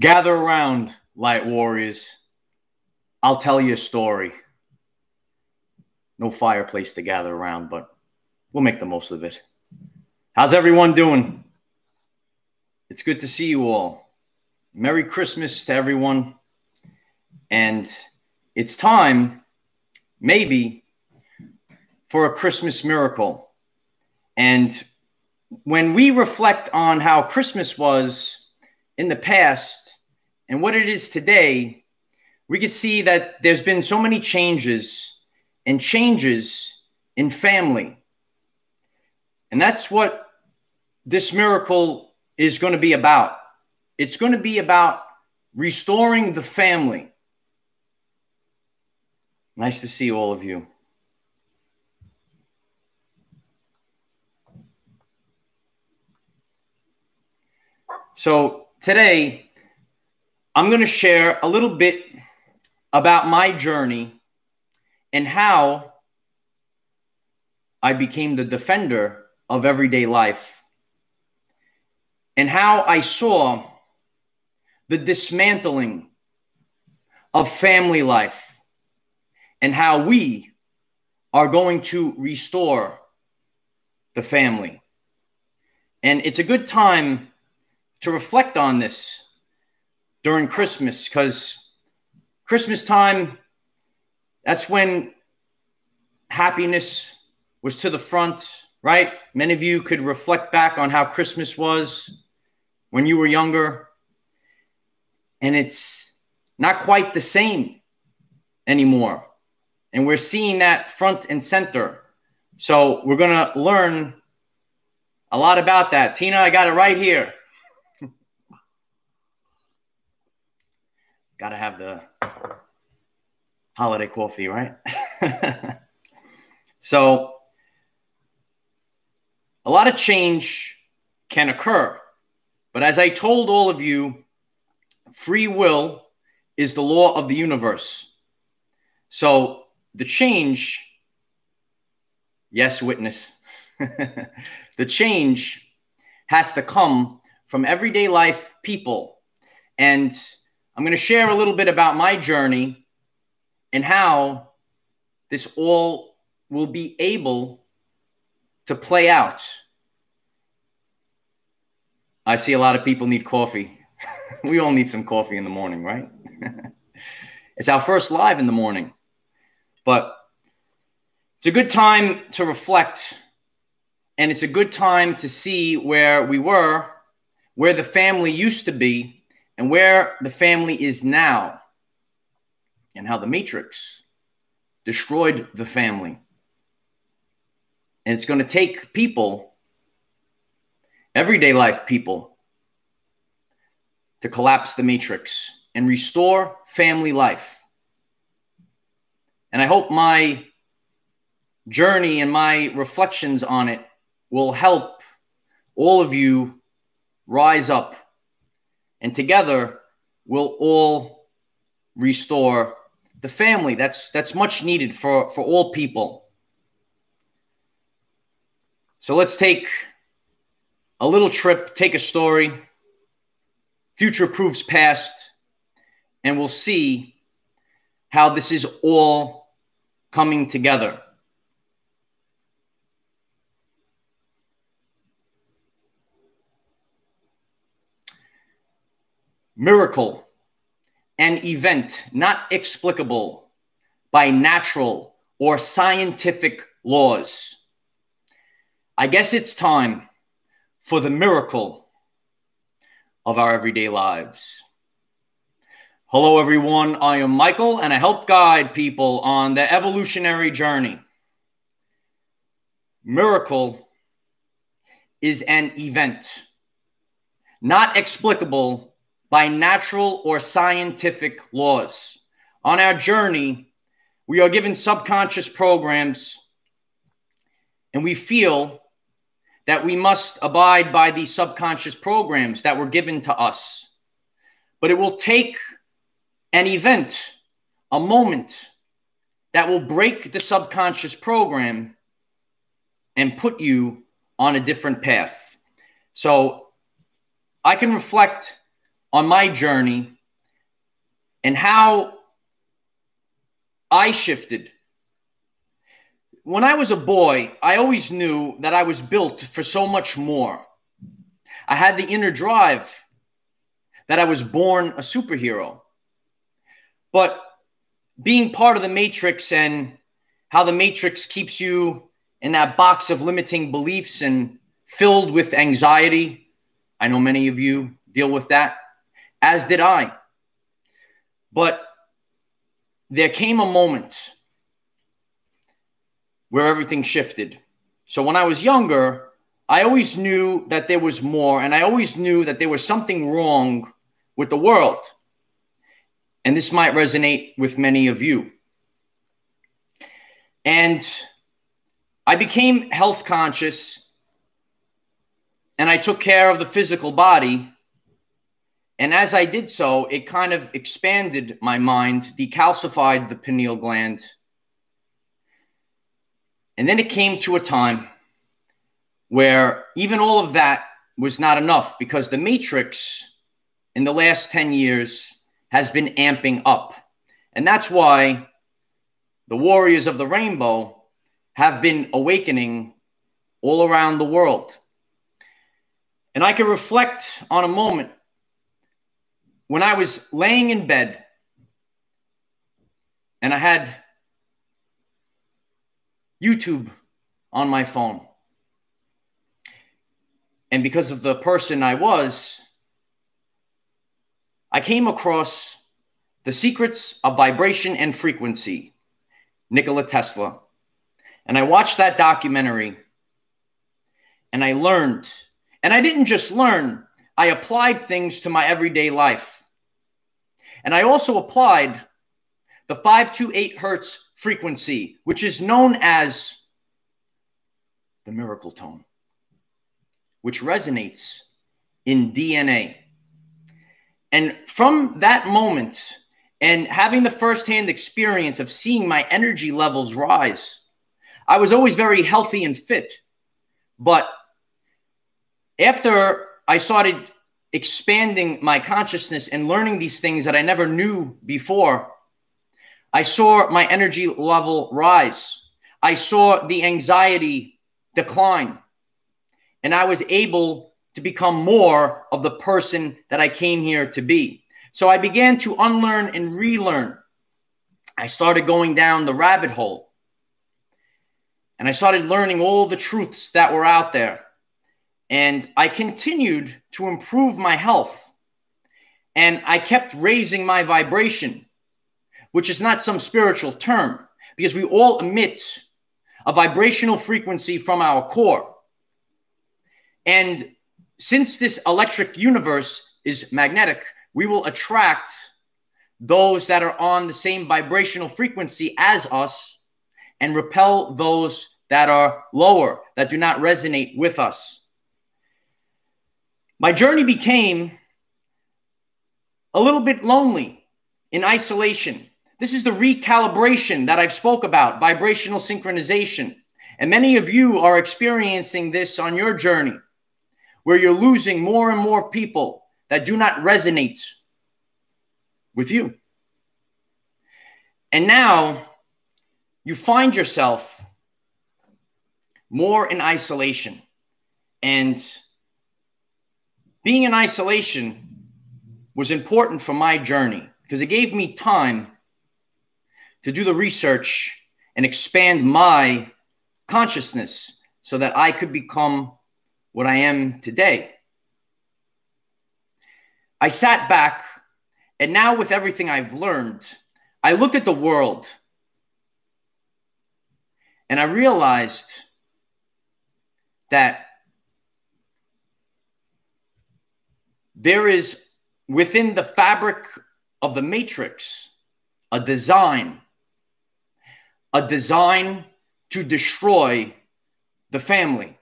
Gather around, light warriors. I'll tell you a story. No fireplace to gather around, but we'll make the most of it. How's everyone doing? It's good to see you all. Merry Christmas to everyone. And it's time, maybe, for a Christmas miracle. And when we reflect on how Christmas was in the past and what it is today, we can see that there's been so many changes and changes in family. And that's what this miracle is going to be about. It's going to be about restoring the family. Nice to see all of you. So, today I'm going to share a little bit about my journey and how I became the defender of everyday life and how I saw the dismantling of family life and how we are going to restore the family. And it's a good time to reflect on this during Christmas because Christmas time, that's when happiness was to the front, right? Many of you could reflect back on how Christmas was when you were younger. And it's not quite the same anymore. And we're seeing that front and center. So we're going to learn a lot about that. Tina, I got it right here. Got to have the holiday coffee, right? so, a lot of change can occur. But as I told all of you, free will is the law of the universe. So, the change, yes, witness, the change has to come from everyday life people. And I'm going to share a little bit about my journey and how this all will be able to play out. I see a lot of people need coffee. we all need some coffee in the morning, right? it's our first live in the morning. But it's a good time to reflect and it's a good time to see where we were, where the family used to be, and where the family is now, and how the Matrix destroyed the family. And it's going to take people, everyday life people, to collapse the Matrix and restore family life. And I hope my journey and my reflections on it will help all of you rise up and together we'll all restore the family that's that's much needed for for all people. So let's take a little trip take a story future proves past and we'll see how this is all coming together miracle, an event not explicable by natural or scientific laws. I guess it's time for the miracle of our everyday lives. Hello, everyone. I am Michael, and I help guide people on the evolutionary journey. Miracle is an event not explicable by natural or scientific laws. On our journey, we are given subconscious programs and we feel that we must abide by these subconscious programs that were given to us. But it will take an event, a moment that will break the subconscious program and put you on a different path. So I can reflect on my journey and how I shifted. When I was a boy, I always knew that I was built for so much more. I had the inner drive that I was born a superhero. But being part of the matrix and how the matrix keeps you in that box of limiting beliefs and filled with anxiety. I know many of you deal with that, as did I. But there came a moment where everything shifted. So when I was younger, I always knew that there was more, and I always knew that there was something wrong with the world. And this might resonate with many of you. And I became health conscious and I took care of the physical body. And as I did so, it kind of expanded my mind, decalcified the pineal gland. And then it came to a time where even all of that was not enough because the matrix in the last 10 years has been amping up. And that's why the warriors of the rainbow have been awakening all around the world. And I can reflect on a moment when I was laying in bed and I had YouTube on my phone. And because of the person I was, I came across The Secrets of Vibration and Frequency, Nikola Tesla. And I watched that documentary and I learned. And I didn't just learn, I applied things to my everyday life. And I also applied the 528 hertz frequency, which is known as the miracle tone, which resonates in DNA. And from that moment, and having the firsthand experience of seeing my energy levels rise, I was always very healthy and fit. But after I started expanding my consciousness and learning these things that I never knew before, I saw my energy level rise. I saw the anxiety decline. And I was able to become more of the person that I came here to be. So I began to unlearn and relearn. I started going down the rabbit hole. And I started learning all the truths that were out there. And I continued to improve my health. And I kept raising my vibration, which is not some spiritual term, because we all emit a vibrational frequency from our core. And since this electric universe is magnetic, we will attract those that are on the same vibrational frequency as us and repel those that are lower, that do not resonate with us. My journey became a little bit lonely in isolation. This is the recalibration that I've spoke about, vibrational synchronization. And many of you are experiencing this on your journey where you're losing more and more people that do not resonate with you. And now you find yourself more in isolation. And being in isolation was important for my journey because it gave me time to do the research and expand my consciousness so that I could become what I am today. I sat back, and now with everything I've learned, I looked at the world and I realized that there is within the fabric of the matrix a design, a design to destroy the family.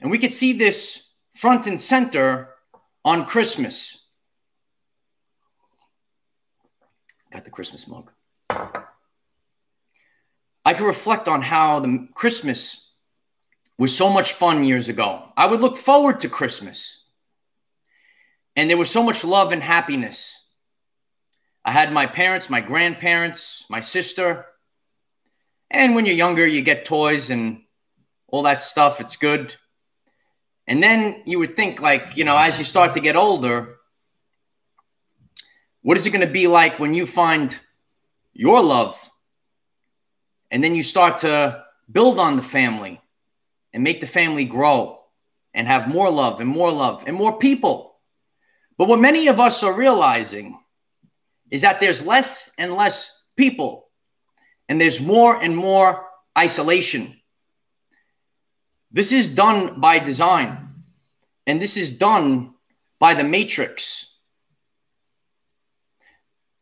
And we could see this front and center on Christmas. Got the Christmas mug. I could reflect on how the Christmas was so much fun years ago. I would look forward to Christmas. And there was so much love and happiness. I had my parents, my grandparents, my sister. And when you're younger, you get toys and all that stuff. It's good. And then you would think, like, you know, as you start to get older, what is it going to be like when you find your love? And then you start to build on the family and make the family grow and have more love and more love and more people. But what many of us are realizing is that there's less and less people and there's more and more isolation. This is done by design and this is done by the matrix.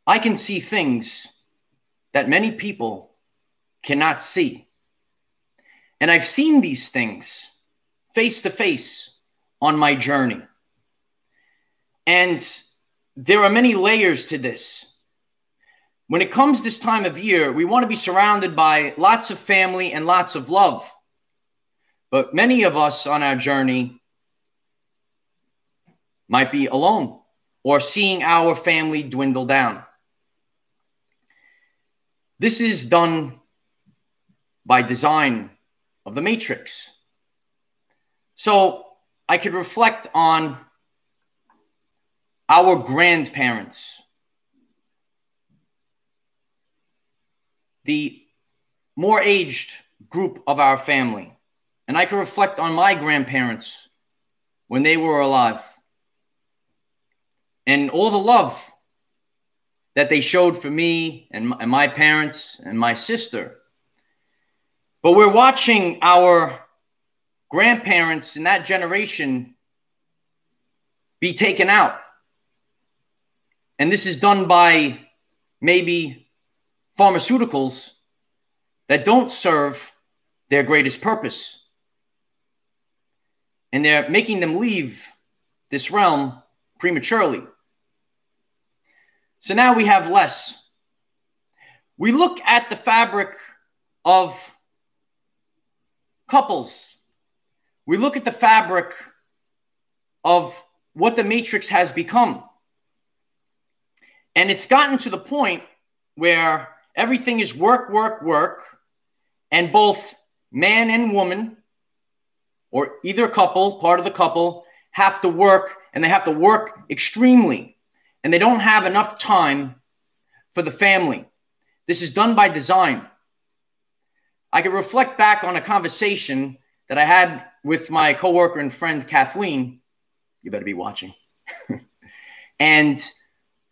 I can see things that many people cannot see. And I've seen these things face to face on my journey. And there are many layers to this. When it comes this time of year, we want to be surrounded by lots of family and lots of love. But many of us on our journey might be alone or seeing our family dwindle down. This is done by design of the matrix. So I could reflect on our grandparents, the more aged group of our family. And I can reflect on my grandparents when they were alive and all the love that they showed for me and my, and my parents and my sister. But we're watching our grandparents in that generation be taken out. And this is done by maybe pharmaceuticals that don't serve their greatest purpose. And they're making them leave this realm prematurely. So now we have less. We look at the fabric of couples. We look at the fabric of what the matrix has become. And it's gotten to the point where everything is work, work, work. And both man and woman, or either couple, part of the couple, have to work and they have to work extremely and they don't have enough time for the family. This is done by design. I can reflect back on a conversation that I had with my coworker and friend Kathleen. You better be watching. and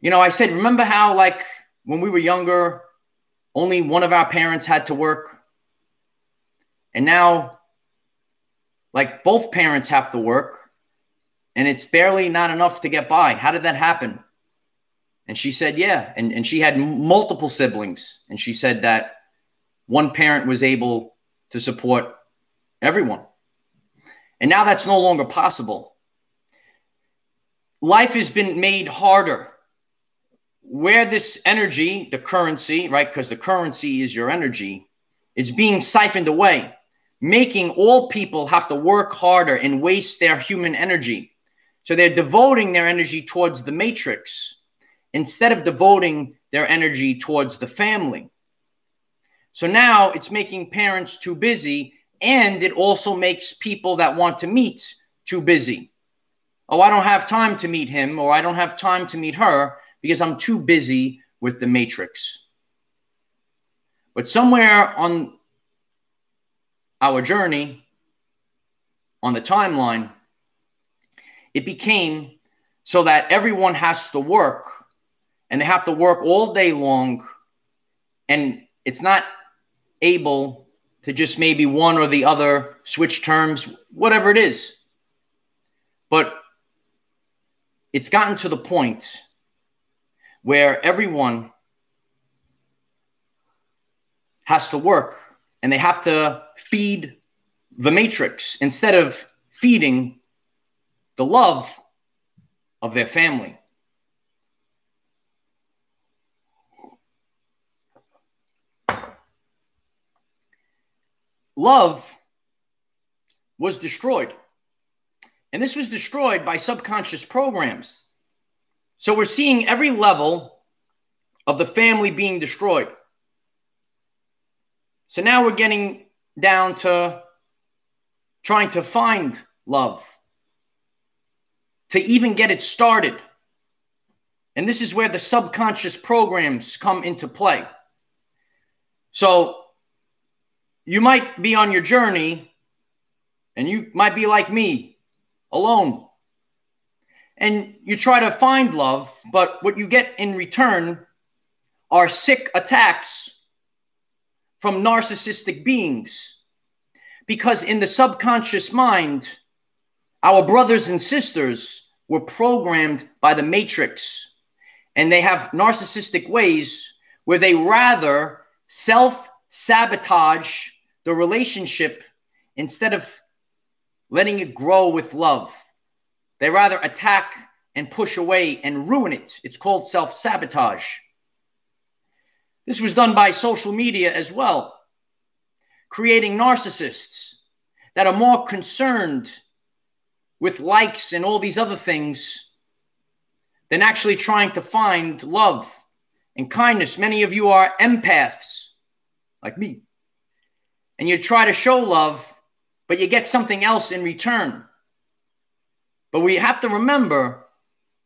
you know, I said, remember how like when we were younger, only one of our parents had to work? And now like both parents have to work and it's barely not enough to get by. How did that happen? And she said, yeah. And, and she had multiple siblings. And she said that one parent was able to support everyone. And now that's no longer possible. Life has been made harder. Where this energy, the currency, right? Because the currency is your energy, is being siphoned away, making all people have to work harder and waste their human energy. So they're devoting their energy towards the matrix instead of devoting their energy towards the family. So now it's making parents too busy, and it also makes people that want to meet too busy. Oh, I don't have time to meet him, or I don't have time to meet her because I'm too busy with the matrix. But somewhere on our journey, on the timeline, it became so that everyone has to work and they have to work all day long and it's not able to just maybe one or the other switch terms whatever it is but it's gotten to the point where everyone has to work and they have to feed the matrix instead of feeding the love of their family love was destroyed. And this was destroyed by subconscious programs. So we're seeing every level of the family being destroyed. So now we're getting down to trying to find love, to even get it started. And this is where the subconscious programs come into play. So you might be on your journey and you might be like me, alone. And you try to find love, but what you get in return are sick attacks from narcissistic beings. Because in the subconscious mind, our brothers and sisters were programmed by the matrix, and they have narcissistic ways where they rather self sabotage the relationship instead of letting it grow with love. They rather attack and push away and ruin it. It's called self sabotage. This was done by social media as well, creating narcissists that are more concerned with likes and all these other things than actually trying to find love and kindness. Many of you are empaths, like me, and you try to show love, but you get something else in return. But we have to remember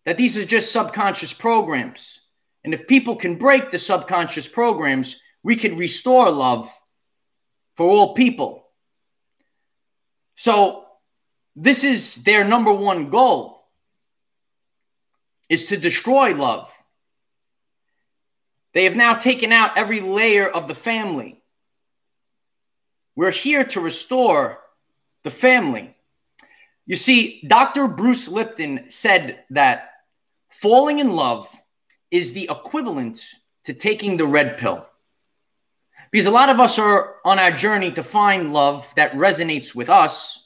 that these are just subconscious programs. And if people can break the subconscious programs, we could restore love for all people. So this is their number one goal is to destroy love. They have now taken out every layer of the family. We're here to restore the family. You see, Dr. Bruce Lipton said that falling in love is the equivalent to taking the red pill. Because a lot of us are on our journey to find love that resonates with us,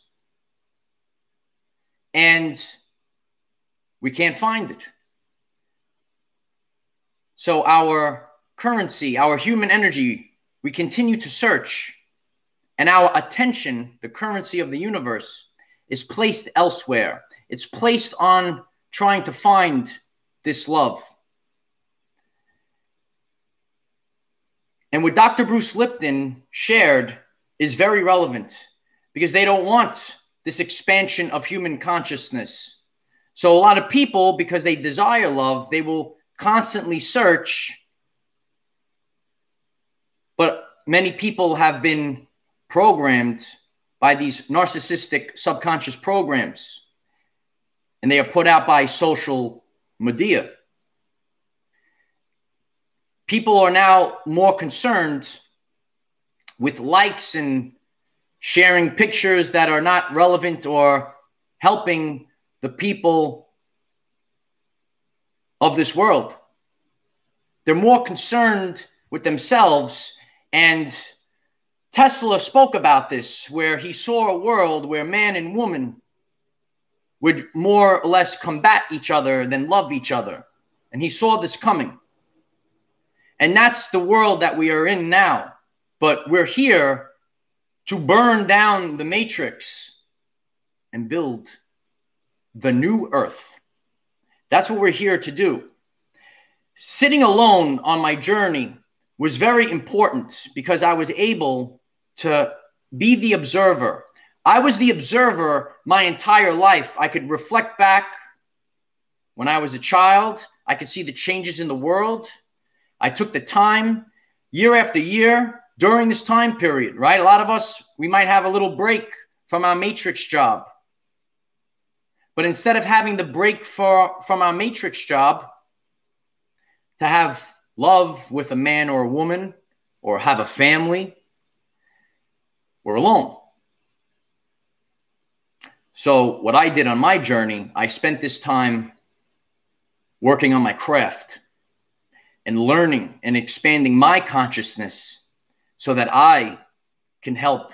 and we can't find it. So, our currency, our human energy, we continue to search, and our attention, the currency of the universe, is placed elsewhere. It's placed on trying to find this love. And what Dr. Bruce Lipton shared is very relevant because they don't want this expansion of human consciousness. So, a lot of people, because they desire love, they will constantly search. But many people have been programmed by these narcissistic subconscious programs, and they are put out by social media people are now more concerned with likes and sharing pictures that are not relevant or helping the people of this world. They're more concerned with themselves. And Tesla spoke about this, where he saw a world where man and woman would more or less combat each other than love each other. And he saw this coming. And that's the world that we are in now. But we're here to burn down the matrix and build the new earth. That's what we're here to do. Sitting alone on my journey was very important because I was able to be the observer. I was the observer my entire life. I could reflect back when I was a child, I could see the changes in the world. I took the time year after year during this time period, right? A lot of us, we might have a little break from our matrix job. But instead of having the break for, from our matrix job to have love with a man or a woman or have a family, we're alone. So, what I did on my journey, I spent this time working on my craft and learning and expanding my consciousness so that I can help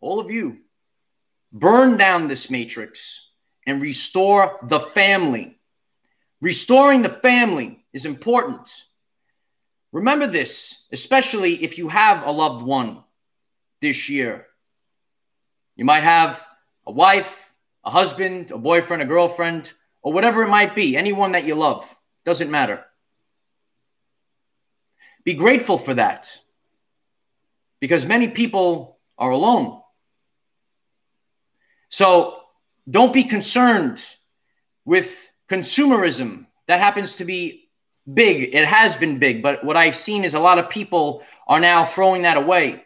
all of you burn down this matrix and restore the family. Restoring the family is important. Remember this, especially if you have a loved one this year. You might have a wife, a husband, a boyfriend, a girlfriend, or whatever it might be, anyone that you love, doesn't matter. Be grateful for that because many people are alone. So don't be concerned with consumerism. That happens to be big. It has been big, but what I've seen is a lot of people are now throwing that away.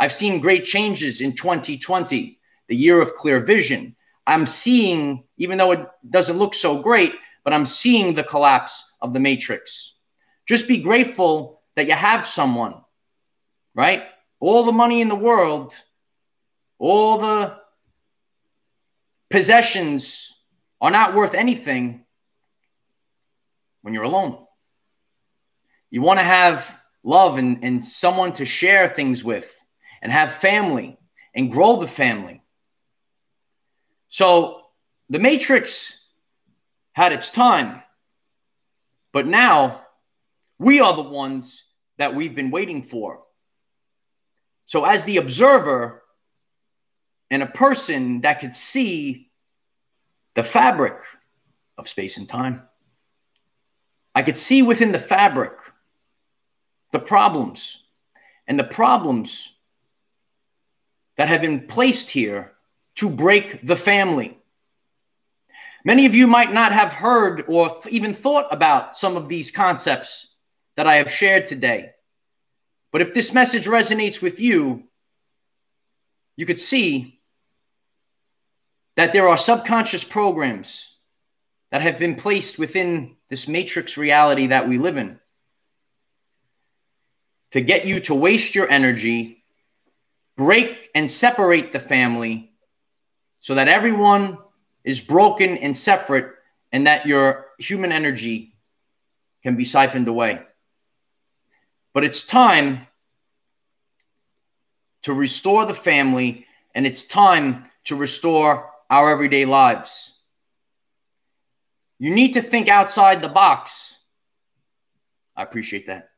I've seen great changes in 2020, the year of clear vision. I'm seeing, even though it doesn't look so great, but I'm seeing the collapse of the matrix. Just be grateful that you have someone, right? All the money in the world, all the possessions are not worth anything when you're alone. You want to have love and, and someone to share things with and have family and grow the family. So the Matrix had its time, but now we are the ones that we've been waiting for. So, as the observer and a person that could see the fabric of space and time, I could see within the fabric the problems and the problems that have been placed here to break the family. Many of you might not have heard or even thought about some of these concepts that I have shared today. But if this message resonates with you, you could see that there are subconscious programs that have been placed within this matrix reality that we live in to get you to waste your energy, break and separate the family so that everyone is broken and separate and that your human energy can be siphoned away. But it's time to restore the family and it's time to restore our everyday lives. You need to think outside the box. I appreciate that.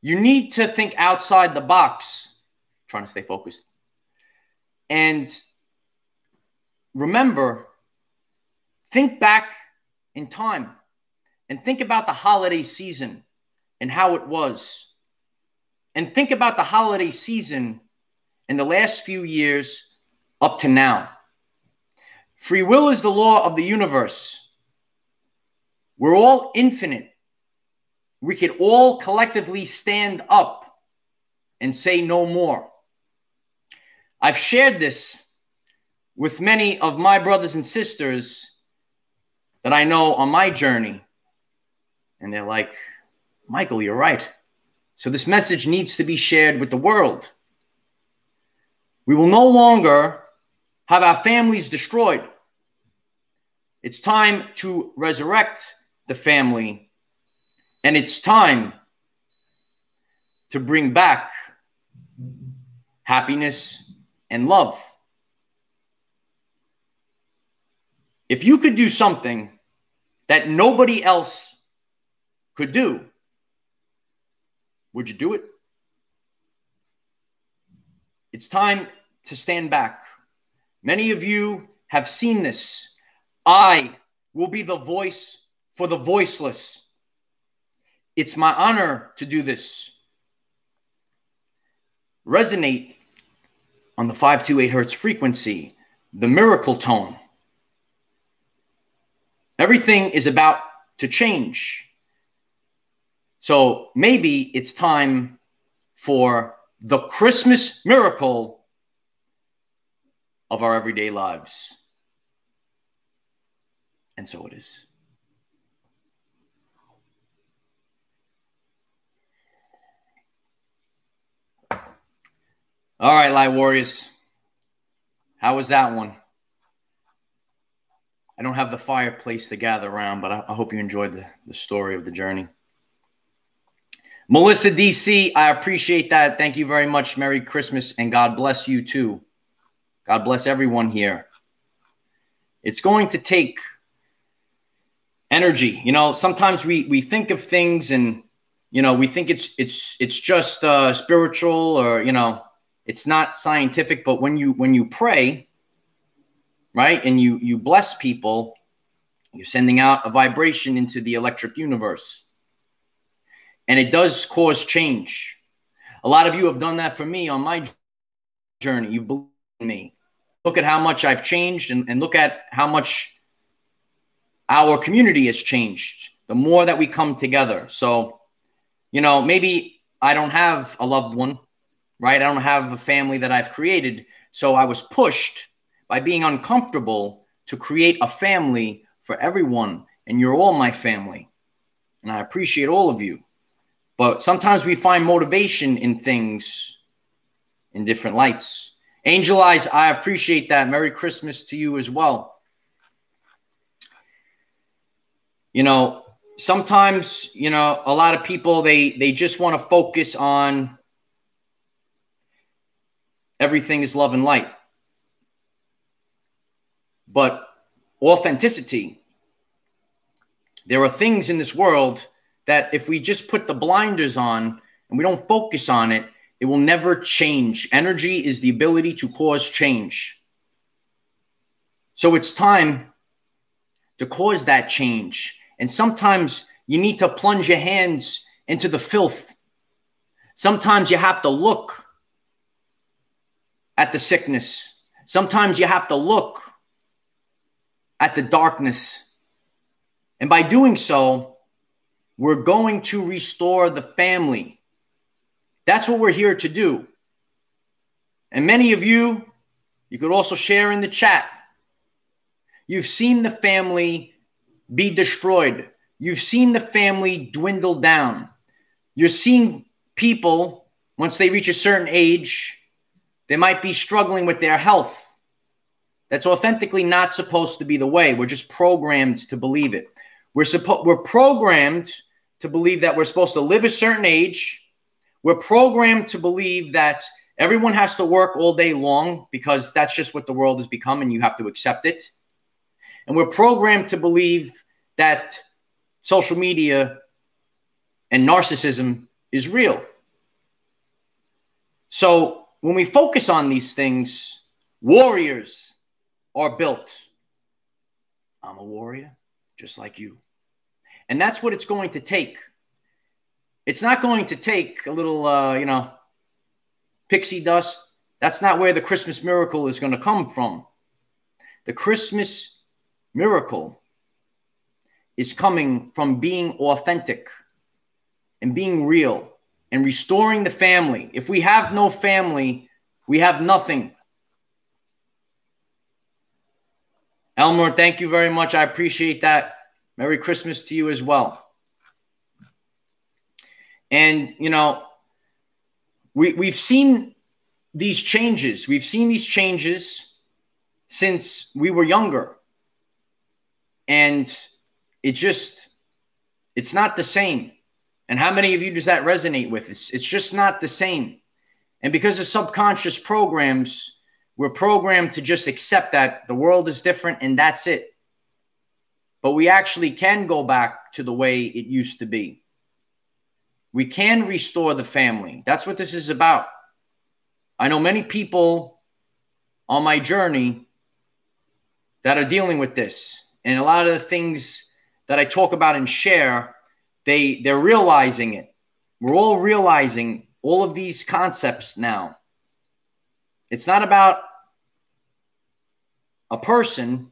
You need to think outside the box, trying to stay focused. And remember, think back in time and think about the holiday season and how it was. And think about the holiday season in the last few years up to now. Free will is the law of the universe. We're all infinite. We could all collectively stand up and say no more. I've shared this with many of my brothers and sisters that I know on my journey. And they're like, Michael, you're right. So this message needs to be shared with the world. We will no longer have our families destroyed. It's time to resurrect the family, and it's time to bring back happiness and love. If you could do something that nobody else could do, would you do it? It's time to stand back. Many of you have seen this. I will be the voice for the voiceless. It's my honor to do this. Resonate on the 528 hertz frequency, the miracle tone. Everything is about to change. So maybe it's time for the Christmas miracle of our everyday lives. And so it is. All right, Light Warriors. How was that one? I don't have the fireplace to gather around, but I, I hope you enjoyed the, the story of the journey. Melissa DC, I appreciate that. Thank you very much. Merry Christmas and God bless you too. God bless everyone here. It's going to take energy. You know, sometimes we we think of things and you know, we think it's it's it's just uh spiritual or you know, it's not scientific, but when you when you pray, right? And you you bless people, You're sending out a vibration into the electric universe. And it does cause change. A lot of you have done that for me on my journey. You believe me. Look at how much I've changed and, and look at how much our community has changed the more that we come together. So, you know, maybe I don't have a loved one, right? I don't have a family that I've created. So I was pushed by being uncomfortable to create a family for everyone. And you're all my family. And I appreciate all of you. But sometimes we find motivation in things in different lights. Angel Eyes, I appreciate that. Merry Christmas to you as well. You know, sometimes, you know, a lot of people they they just want to focus on everything is love and light. But authenticity, there are things in this world that if we just put the blinders on and we don't focus on it, it will never change. Energy is the ability to cause change. So it's time to cause that change. And sometimes you need to plunge your hands into the filth. Sometimes you have to look at the sickness. Sometimes you have to look at the darkness. And by doing so, we're going to restore the family. That's what we're here to do. And many of you, you could also share in the chat. You've seen the family be destroyed. You've seen the family dwindle down. You're seeing people, once they reach a certain age, they might be struggling with their health. That's authentically not supposed to be the way. We're just programmed to believe it. We're supposed we're programmed to believe that we're supposed to live a certain age. We're programmed to believe that everyone has to work all day long because that's just what the world has become and you have to accept it. And we're programmed to believe that social media and narcissism is real. So when we focus on these things, warriors are built. I'm a warrior just like you. And that's what it's going to take. It's not going to take a little, uh, you know, pixie dust. That's not where the Christmas miracle is going to come from. The Christmas miracle is coming from being authentic and being real and restoring the family. If we have no family, we have nothing. Elmer, thank you very much. I appreciate that. Merry Christmas to you as well. And, you know, we, we've seen these changes. We've seen these changes since we were younger. And it just, it's not the same. And how many of you does that resonate with? It's, it's just not the same. And because of subconscious programs, we're programmed to just accept that the world is different and that's it but we actually can go back to the way it used to be. We can restore the family. That's what this is about. I know many people on my journey that are dealing with this. And a lot of the things that I talk about and share, they they're realizing it. We're all realizing all of these concepts now. It's not about a person,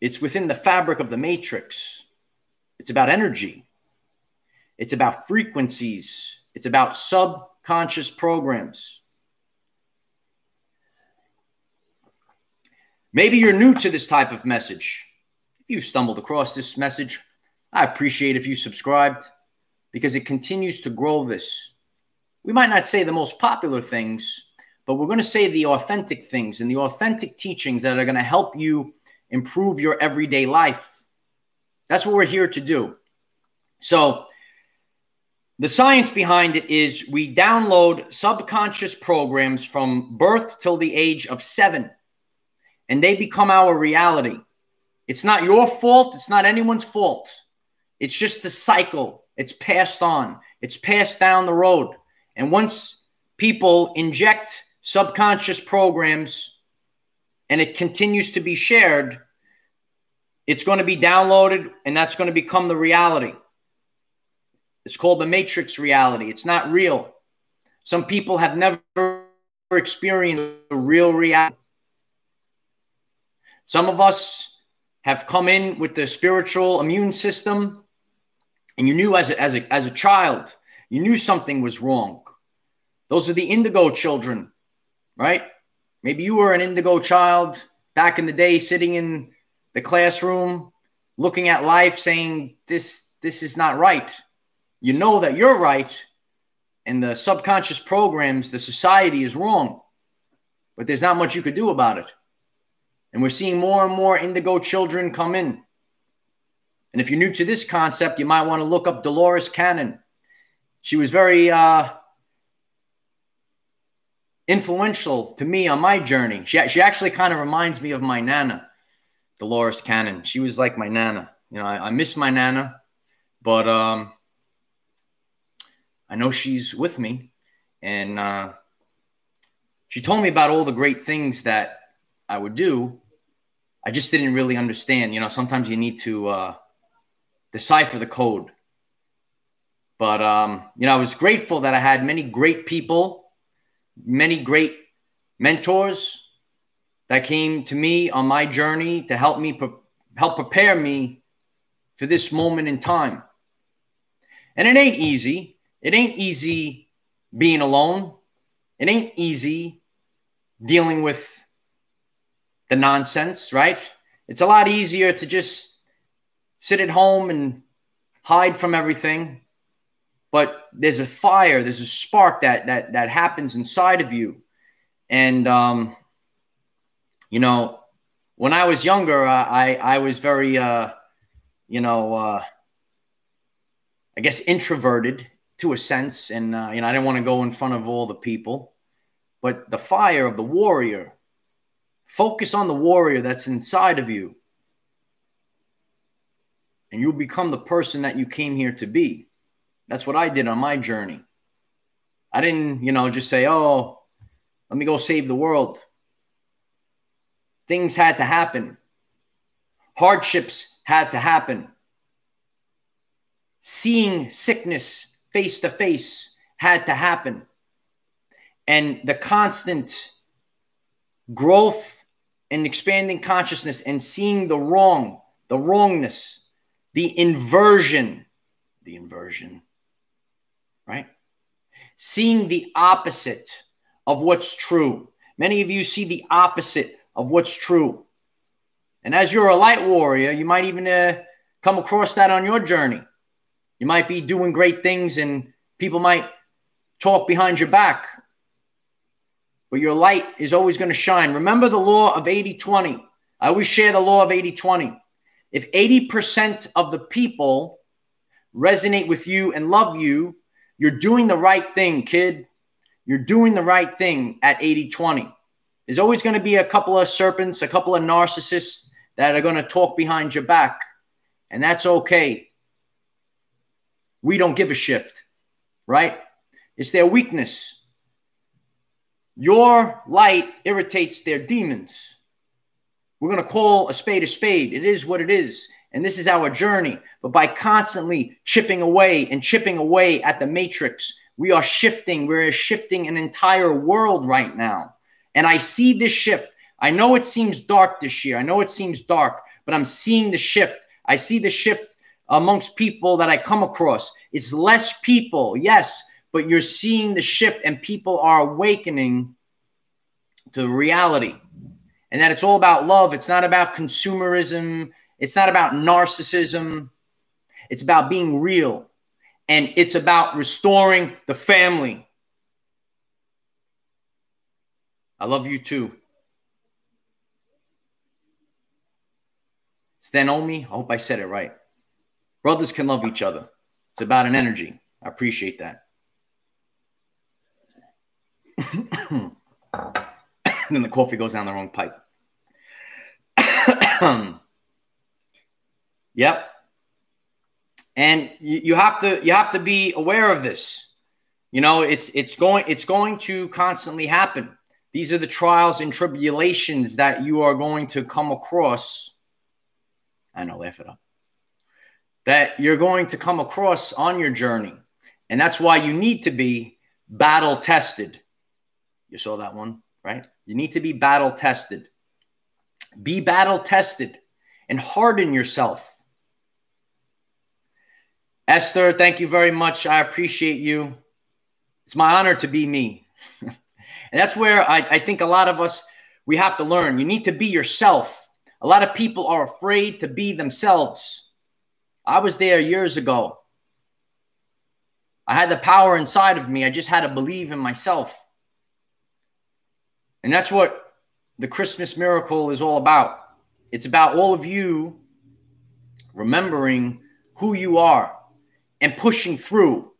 it's within the fabric of the matrix. It's about energy. It's about frequencies. It's about subconscious programs. Maybe you're new to this type of message. If you stumbled across this message, I appreciate if you subscribed because it continues to grow this. We might not say the most popular things, but we're going to say the authentic things and the authentic teachings that are going to help you improve your everyday life. That's what we're here to do. So, the science behind it is we download subconscious programs from birth till the age of seven, and they become our reality. It's not your fault, it's not anyone's fault. It's just the cycle. It's passed on, it's passed down the road. And once people inject subconscious programs and it continues to be shared, it's going to be downloaded and that's going to become the reality. It's called the matrix reality. It's not real. Some people have never experienced a real reality. Some of us have come in with the spiritual immune system, and you knew as a, as a, as a child, you knew something was wrong. Those are the indigo children, right? Maybe you were an indigo child back in the day, sitting in the classroom, looking at life, saying, This, this is not right. You know that you're right, and the subconscious programs, the society is wrong, but there's not much you could do about it. And we're seeing more and more indigo children come in. And if you're new to this concept, you might want to look up Dolores Cannon. She was very uh, influential to me on my journey. She, she actually kind of reminds me of my Nana, Dolores Cannon. She was like my Nana. You know, I, I miss my Nana, but um, I know she's with me. And uh, she told me about all the great things that I would do. I just didn't really understand. You know, sometimes you need to uh, decipher the code. But, um, you know, I was grateful that I had many great people, many great mentors that came to me on my journey to help me, pre- help prepare me for this moment in time. And it ain't easy. It ain't easy being alone. It ain't easy dealing with the nonsense, right? It's a lot easier to just sit at home and hide from everything. But there's a fire, there's a spark that that that happens inside of you. And um, you know, when I was younger, I I was very uh, you know, uh, I guess introverted to a sense, and uh, you know, I didn't want to go in front of all the people. But the fire of the warrior Focus on the warrior that's inside of you. And you'll become the person that you came here to be. That's what I did on my journey. I didn't, you know, just say, oh, let me go save the world. Things had to happen, hardships had to happen. Seeing sickness face to face had to happen. And the constant growth and expanding consciousness and seeing the wrong, the wrongness, the inversion, the inversion, right? Seeing the opposite of what's true. Many of you see the opposite of what's true. And as you're a light warrior, you might even uh, come across that on your journey. You might be doing great things and people might talk behind your back but your light is always going to shine. Remember the law of 80 20. I always share the law of 80 20. If 80% of the people resonate with you and love you, you're doing the right thing, kid. You're doing the right thing at 80 20. There's always going to be a couple of serpents, a couple of narcissists that are going to talk behind your back, and that's okay. We don't give a shift, right? It's their weakness. Your light irritates their demons. We're going to call a spade a spade. It is what it is. And this is our journey. But by constantly chipping away and chipping away at the matrix, we are shifting. We're shifting an entire world right now. And I see this shift. I know it seems dark this year. I know it seems dark, but I'm seeing the shift. I see the shift amongst people that I come across. It's less people, yes, but you're seeing the shift and people are awakening to reality and that it's all about love. It's not about consumerism. It's not about narcissism. It's about being real and it's about restoring the family. I love you too. Stanomi, I hope I said it right. Brothers can love each other. It's about an energy. I appreciate that. then the coffee goes down the wrong pipe. yep. And you, you have to you have to be aware of this. You know, it's it's going it's going to constantly happen. These are the trials and tribulations that you are going to come across I know, laugh it up. That you're going to come across on your journey. And that's why you need to be battle tested. You saw that one, right? You need to be battle tested. Be battle tested and harden yourself. Esther, thank you very much. I appreciate you. It's my honor to be me. and that's where I, I think a lot of us, we have to learn. You need to be yourself. A lot of people are afraid to be themselves. I was there years ago. I had the power inside of me. I just had to believe in myself. And that's what the Christmas miracle is all about. It's about all of you remembering who you are and pushing through,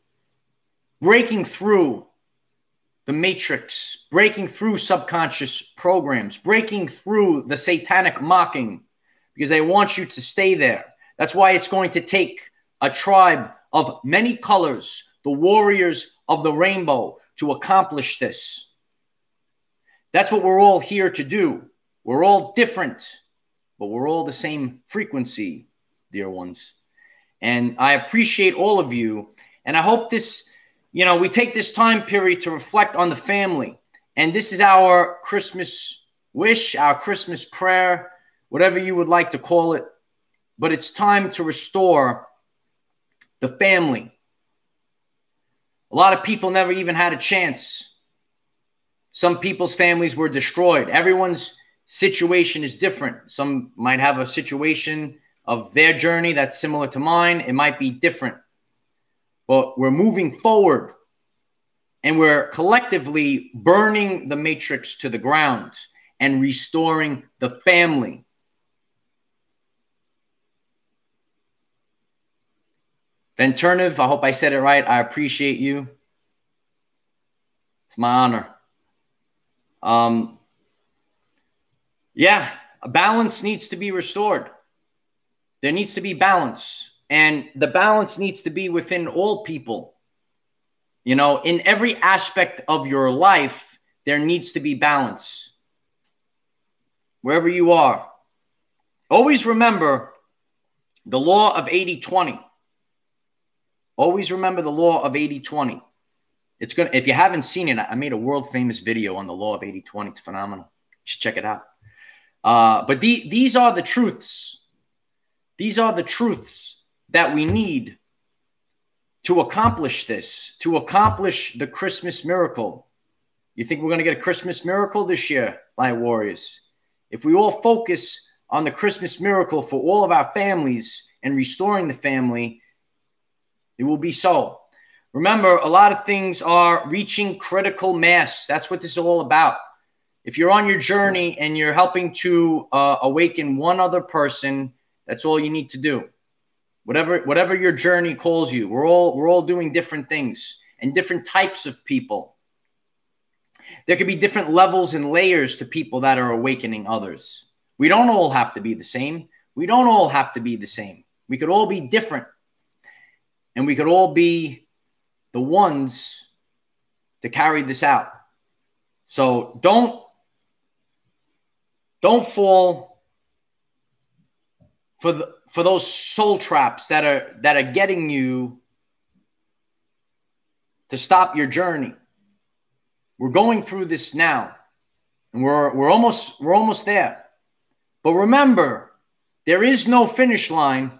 breaking through the matrix, breaking through subconscious programs, breaking through the satanic mocking because they want you to stay there. That's why it's going to take a tribe of many colors, the warriors of the rainbow, to accomplish this. That's what we're all here to do. We're all different, but we're all the same frequency, dear ones. And I appreciate all of you. And I hope this, you know, we take this time period to reflect on the family. And this is our Christmas wish, our Christmas prayer, whatever you would like to call it. But it's time to restore the family. A lot of people never even had a chance. Some people's families were destroyed. Everyone's situation is different. Some might have a situation of their journey that's similar to mine. It might be different. But we're moving forward and we're collectively burning the matrix to the ground and restoring the family. Venturniv, I hope I said it right. I appreciate you. It's my honor. Um, yeah, balance needs to be restored. There needs to be balance, and the balance needs to be within all people. You know, in every aspect of your life, there needs to be balance. Wherever you are, always remember the law of 80 20. Always remember the law of 80 20. It's good. If you haven't seen it, I made a world famous video on the law of 80 20. It's phenomenal. You should check it out. Uh, but the, these are the truths. These are the truths that we need to accomplish this, to accomplish the Christmas miracle. You think we're going to get a Christmas miracle this year, Light Warriors? If we all focus on the Christmas miracle for all of our families and restoring the family, it will be so. Remember, a lot of things are reaching critical mass. That's what this is all about. If you're on your journey and you're helping to uh, awaken one other person, that's all you need to do. Whatever whatever your journey calls you. We're all we're all doing different things and different types of people. There could be different levels and layers to people that are awakening others. We don't all have to be the same. We don't all have to be the same. We could all be different. And we could all be the ones to carry this out. So don't don't fall for the for those soul traps that are that are getting you to stop your journey. We're going through this now. And we're we're almost we're almost there. But remember, there is no finish line.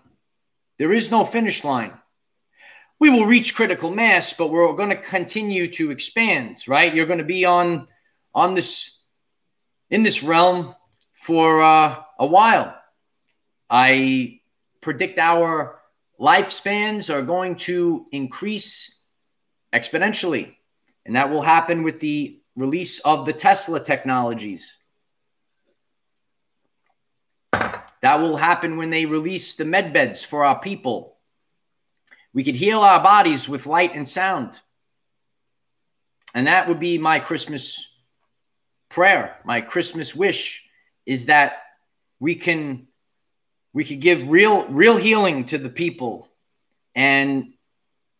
There is no finish line. We will reach critical mass, but we're going to continue to expand, right? You're going to be on on this in this realm for uh, a while. I predict our lifespans are going to increase exponentially. And that will happen with the release of the Tesla technologies. That will happen when they release the med beds for our people. We could heal our bodies with light and sound. And that would be my Christmas prayer, my Christmas wish is that we can we could give real real healing to the people and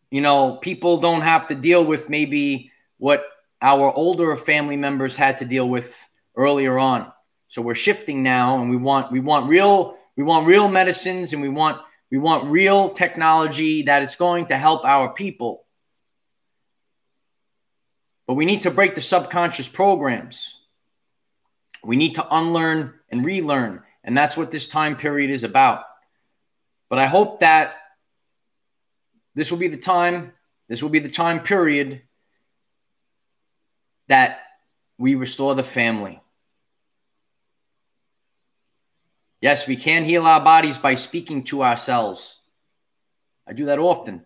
you know people don't have to deal with maybe what our older family members had to deal with earlier on so we're shifting now and we want we want real we want real medicines and we want we want real technology that is going to help our people. But we need to break the subconscious programs. We need to unlearn and relearn. And that's what this time period is about. But I hope that this will be the time, this will be the time period that we restore the family. Yes, we can heal our bodies by speaking to ourselves. I do that often.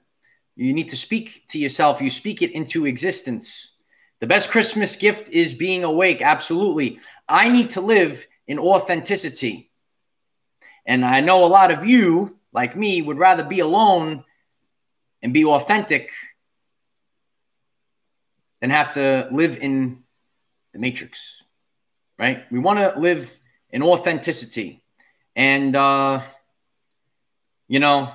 You need to speak to yourself, you speak it into existence. The best Christmas gift is being awake. Absolutely. I need to live in authenticity. And I know a lot of you, like me, would rather be alone and be authentic than have to live in the matrix, right? We want to live in authenticity. And, uh, you know,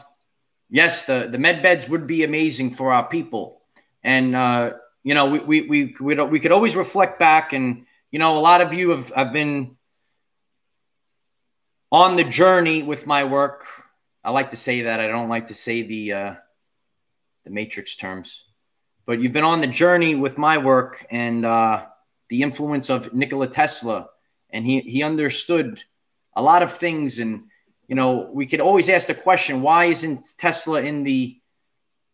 yes, the, the med beds would be amazing for our people. And, uh, you know, we, we, we, we, we could always reflect back and, you know, a lot of you have, have been on the journey with my work. I like to say that. I don't like to say the, uh, the matrix terms, but you've been on the journey with my work and, uh, the influence of Nikola Tesla. And he, he understood a lot of things. And, you know, we could always ask the question, why isn't Tesla in the,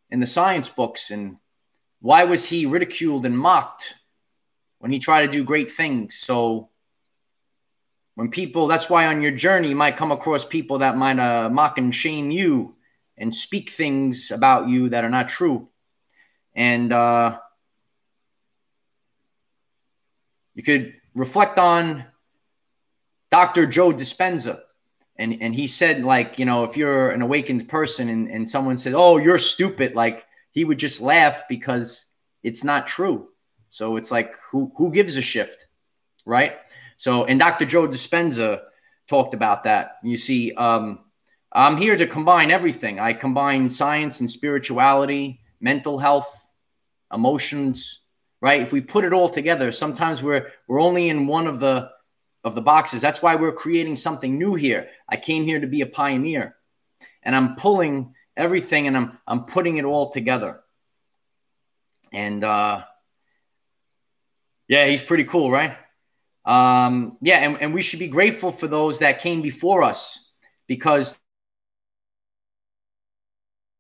in the science books? And why was he ridiculed and mocked when he tried to do great things? So when people, that's why on your journey, you might come across people that might uh, mock and shame you and speak things about you that are not true. And uh, you could reflect on Dr. Joe Dispenza. And, and he said, like, you know, if you're an awakened person and, and someone said, oh, you're stupid, like he would just laugh because it's not true. So it's like, who, who gives a shift? Right. So, and Dr. Joe Dispenza talked about that. You see, um, I'm here to combine everything. I combine science and spirituality, mental health, emotions, right? If we put it all together, sometimes we're we're only in one of the of the boxes. That's why we're creating something new here. I came here to be a pioneer. And I'm pulling everything and I'm I'm putting it all together. And uh yeah, he's pretty cool, right? Um yeah, and, and we should be grateful for those that came before us because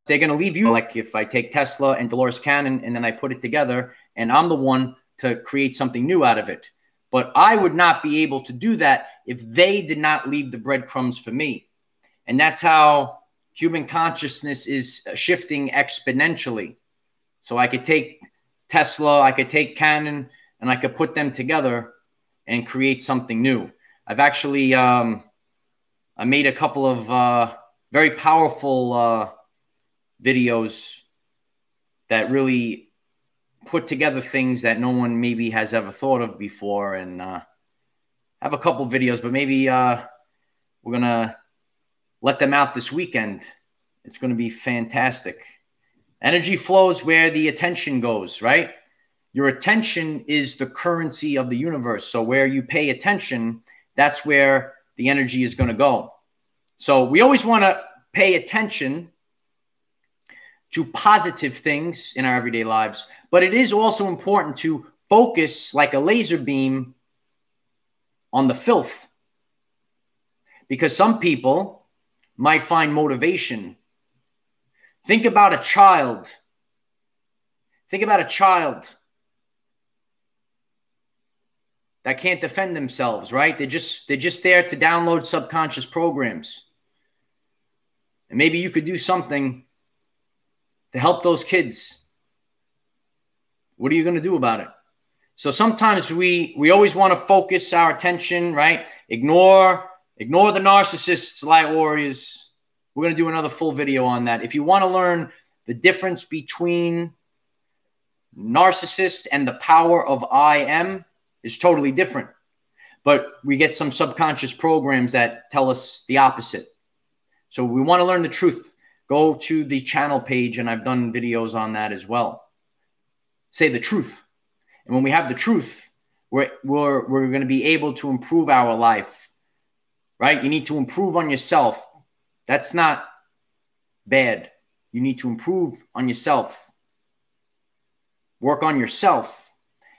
they're going to leave you like if I take Tesla and Dolores Cannon and then I put it together and I'm the one to create something new out of it. But I would not be able to do that if they did not leave the breadcrumbs for me. And that's how human consciousness is shifting exponentially. So I could take Tesla, I could take Cannon, and I could put them together and create something new. I've actually um, I made a couple of uh, very powerful uh, videos that really put together things that no one maybe has ever thought of before and uh, have a couple videos, but maybe uh, we're going to let them out this weekend. It's going to be fantastic. Energy flows where the attention goes, right? Your attention is the currency of the universe. So where you pay attention, that's where the energy is going to go. So we always want to pay attention to positive things in our everyday lives, but it is also important to focus like a laser beam on the filth. Because some people might find motivation. Think about a child. Think about a child that can't defend themselves, right? They're just they're just there to download subconscious programs. And maybe you could do something to help those kids. What are you going to do about it? So sometimes we we always want to focus our attention, right? Ignore ignore the narcissists, light warriors. We're going to do another full video on that. If you want to learn the difference between narcissist and the power of I am is totally different. But we get some subconscious programs that tell us the opposite. So we want to learn the truth Go to the channel page, and I've done videos on that as well. Say the truth. And when we have the truth, we're, we're, we're going to be able to improve our life, right? You need to improve on yourself. That's not bad. You need to improve on yourself. Work on yourself.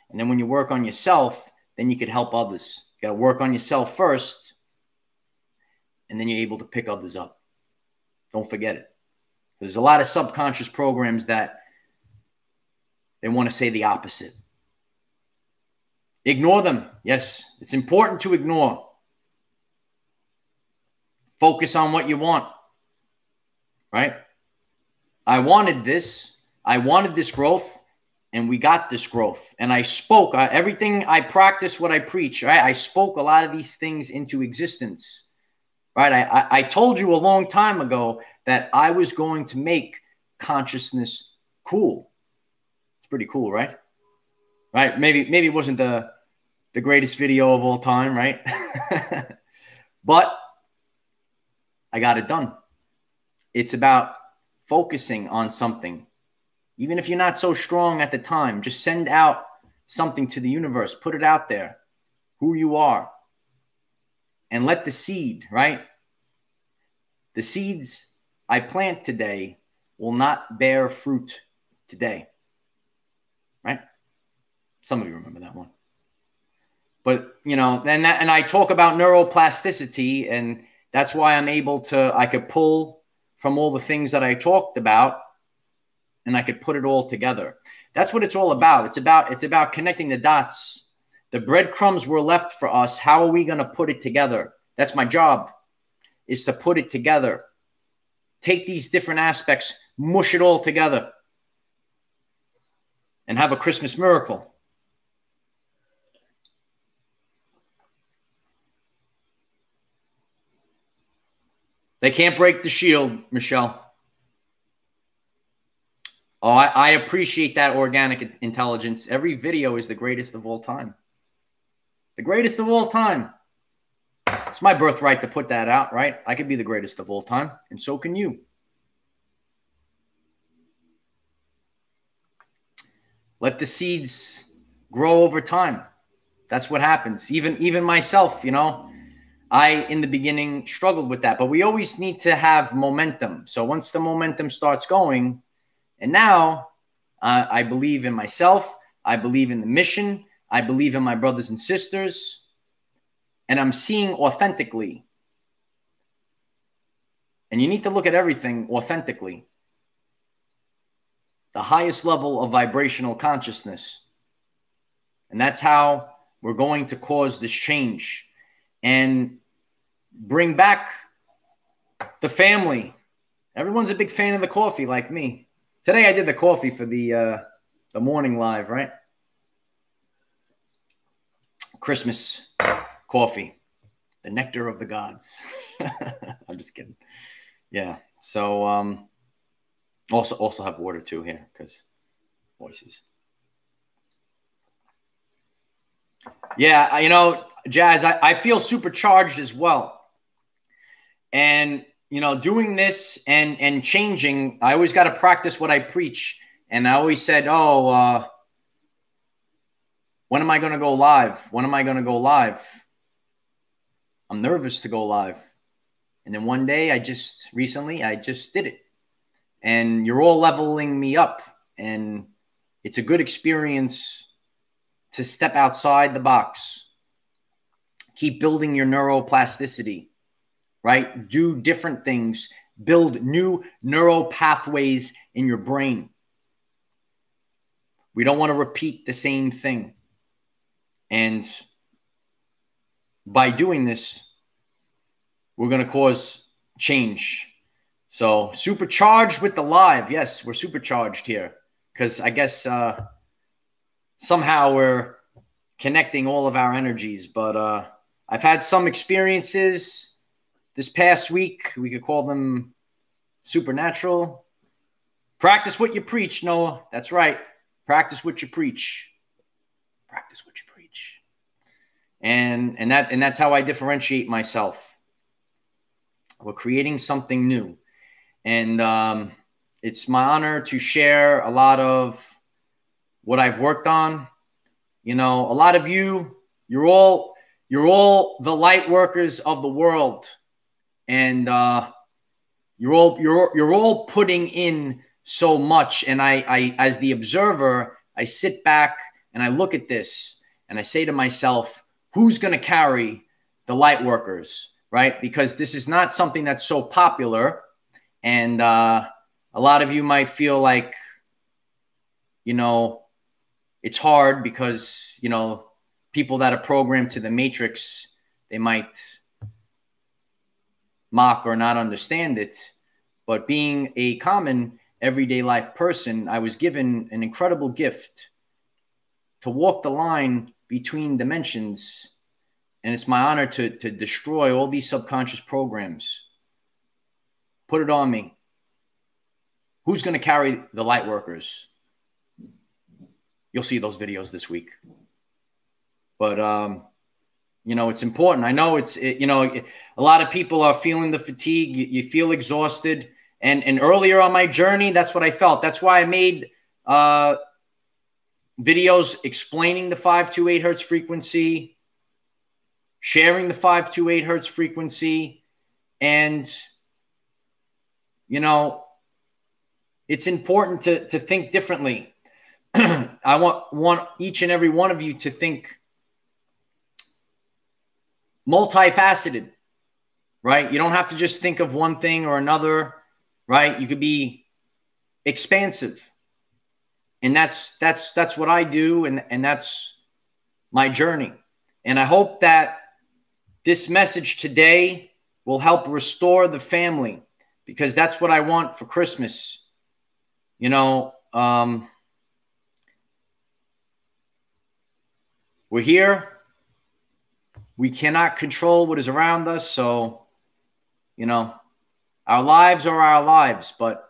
And then when you work on yourself, then you could help others. You got to work on yourself first, and then you're able to pick others up. Don't forget it. There's a lot of subconscious programs that they want to say the opposite. Ignore them. Yes, it's important to ignore. Focus on what you want. Right? I wanted this. I wanted this growth, and we got this growth. And I spoke uh, everything I practice, what I preach. Right? I spoke a lot of these things into existence. Right? I, I, told you a long time ago that I was going to make consciousness cool It's pretty cool, right? Right? Maybe maybe it wasn't the the greatest video of all time, right? but I got it done. It's about focusing on something. Even if you're not so strong at the time, just send out something to the universe, put it out there, who you are, and let the seed, right? The seeds I plant today will not bear fruit today right? Some of you remember that one. But you know, and that and I talk about neuroplasticity, and that's why I'm able to I could pull from all the things that I talked about and I could put it all together. That's what it's all about. It's about it's about connecting the dots. The breadcrumbs were left for us. How are we going to put it together? That's my job. Is to put it together. Take these different aspects, mush it all together and have a Christmas miracle. They can't break the shield, Michelle. Oh, I, I, appreciate that organic intelligence. Every video is the greatest of all time. The greatest of all time. It's my birthright to put that out, right? I could be the greatest of all time, and so can you. Let the seeds grow over time. That's what happens. Even even myself, you know, I in the beginning struggled with that, but we always need to have momentum. So once the momentum starts going, and now uh, I believe in myself, I believe in the mission, I believe in my brothers and sisters, and I'm seeing authentically. And you need to look at everything authentically the highest level of vibrational consciousness. And that's how we're going to cause this change and bring back the family. Everyone's a big fan of the coffee, like me. Today I did the coffee for the uh, the morning live, right? Christmas coffee, the nectar of the gods. I'm just kidding. Yeah. So um, also, also have water too here because voices. Yeah, you know, Jazz, I, I feel supercharged as well. And you know, doing this and and changing, I always got to practice what I preach. And I always said, "Oh, uh, when am I going to go live? When am I going to go live?" I'm nervous to go live. And then one day, I just recently, I just did it and you're all leveling me up. And it's a good experience to step outside the box. Keep building your neuroplasticity, right? Do different things, build new neural pathways in your brain. We don't want to repeat the same thing. And by doing this, we're going to cause change so supercharged with the live. Yes, we're supercharged here because I guess uh, somehow we're connecting all of our energies. But uh, I've had some experiences this past week. We could call them supernatural. Practice what you preach, Noah. That's right. Practice what you preach. Practice what you. And and that and that's how I differentiate myself. We're creating something new. And um, it's my honor to share a lot of what I've worked on. You know, a lot of you, you're all you're all the light workers of the world, and uh, you're all you're you're all putting in so much. And I, I as the observer, I sit back and I look at this and I say to myself, who's going to carry the light workers, right? Because this is not something that's so popular, and uh, a lot of you might feel like, you know, it's hard because you know people that are programmed to the matrix they might mock or not understand it but being a common everyday life person i was given an incredible gift to walk the line between dimensions and it's my honor to, to destroy all these subconscious programs put it on me who's going to carry the light workers you'll see those videos this week but um, you know, it's important. I know it's it, you know a lot of people are feeling the fatigue. You, you, feel exhausted, and and earlier on my journey, that's what I felt. That's why I made uh, videos explaining the five two eight hertz frequency, sharing the five two eight hertz frequency, and you know, it's important to to think differently. I want want each and every one of you to think multifaceted, right? You don't have to just think of one thing or another, right? You could be expansive. And that's that's that's what I do and and that's my journey. And I hope that this message today will help restore the family because that's what I want for Christmas. You know, um, we're here we cannot control what is around us. So, you know, our lives are our lives. But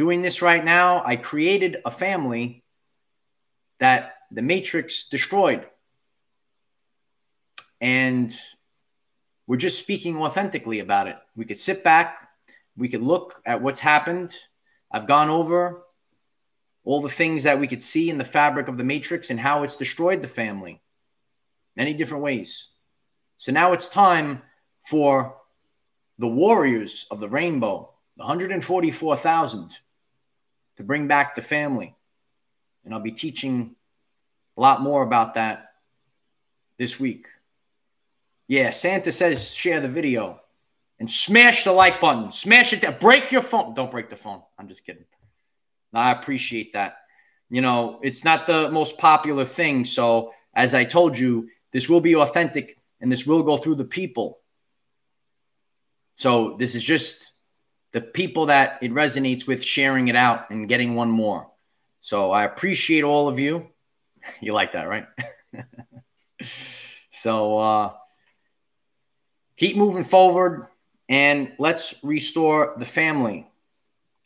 doing this right now, I created a family that the Matrix destroyed. And we're just speaking authentically about it. We could sit back, we could look at what's happened. I've gone over all the things that we could see in the fabric of the Matrix and how it's destroyed the family many different ways. So now it's time for the warriors of the rainbow, the 144,000, to bring back the family. And I'll be teaching a lot more about that this week. Yeah, Santa says share the video and smash the like button. Smash it down. Break your phone. Don't break the phone. I'm just kidding. No, I appreciate that. You know, it's not the most popular thing. So, as I told you, this will be authentic and this will go through the people. So this is just the people that it resonates with sharing it out and getting one more. So I appreciate all of you. You like that, right? so uh, keep moving forward and let's restore the family.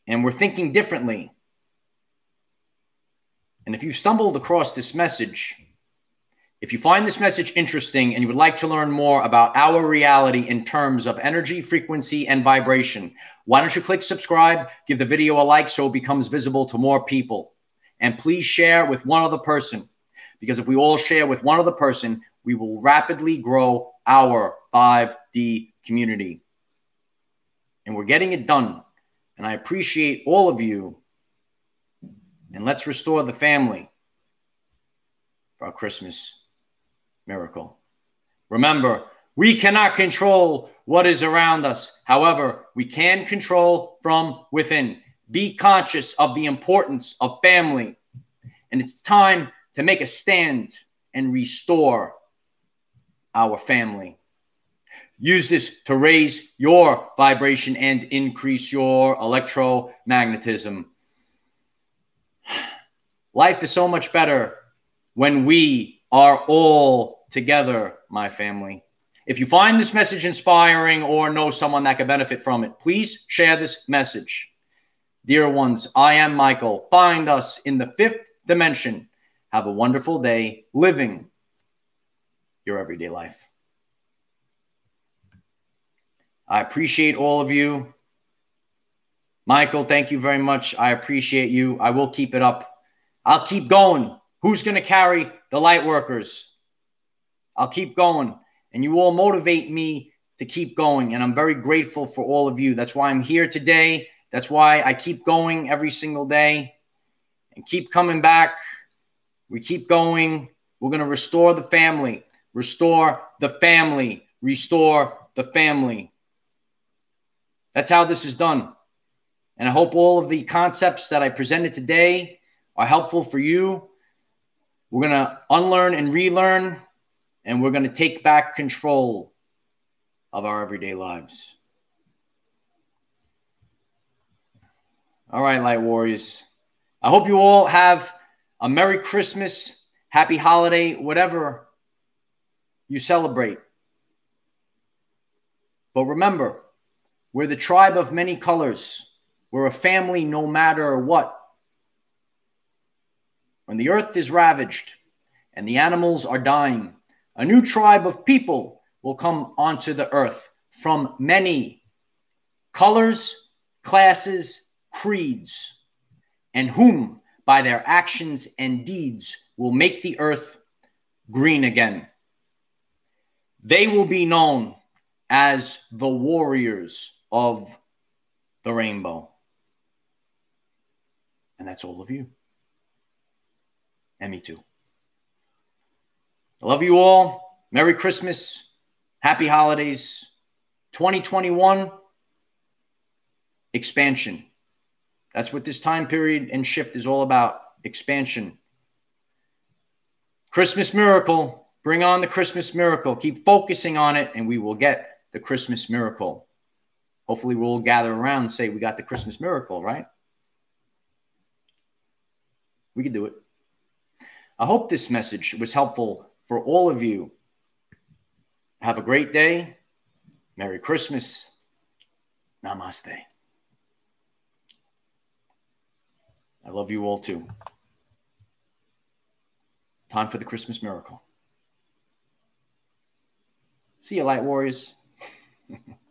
And we're thinking differently. And if you stumbled across this message, if you find this message interesting and you would like to learn more about our reality in terms of energy, frequency, and vibration, why don't you click subscribe, give the video a like so it becomes visible to more people. And please share with one other person because if we all share with one other person, we will rapidly grow our 5D community. And we're getting it done. And I appreciate all of you. And let's restore the family for our Christmas miracle. Remember, we cannot control what is around us. However, we can control from within. Be conscious of the importance of family. And it's time to make a stand and restore our family. Use this to raise your vibration and increase your electromagnetism. Life is so much better when we are all together, my family. If you find this message inspiring or know someone that could benefit from it, please share this message. Dear ones, I am Michael. Find us in the fifth dimension. Have a wonderful day living your everyday life. I appreciate all of you. Michael, thank you very much. I appreciate you. I will keep it up. I'll keep going. Who's going to carry the light workers? I'll keep going. and you all motivate me to keep going. And I'm very grateful for all of you. That's why I'm here today. That's why I keep going every single day and keep coming back. We keep going. We're going to restore the family, restore the family, restore the family. That's how this is done. And I hope all of the concepts that I presented today are helpful for you. We're going to unlearn and relearn, and we're going to take back control of our everyday lives. All right, Light Warriors. I hope you all have a Merry Christmas, Happy Holiday, whatever you celebrate. But remember, we're the tribe of many colors. We're a family no matter what. When the earth is ravaged and the animals are dying, a new tribe of people will come onto the earth from many colors, classes, creeds, and whom by their actions and deeds will make the earth green again. They will be known as the warriors of the rainbow. And that's all of you. And me too. I love you all. Merry Christmas. Happy holidays. 2021 expansion. That's what this time period and shift is all about expansion. Christmas miracle. Bring on the Christmas miracle. Keep focusing on it, and we will get the Christmas miracle. Hopefully, we'll gather around and say, We got the Christmas miracle, right? We can do it. I hope this message was helpful for all of you have a great day. Merry Christmas. Namaste. I love you all too. Time for the Christmas miracle. See you, Light Warriors.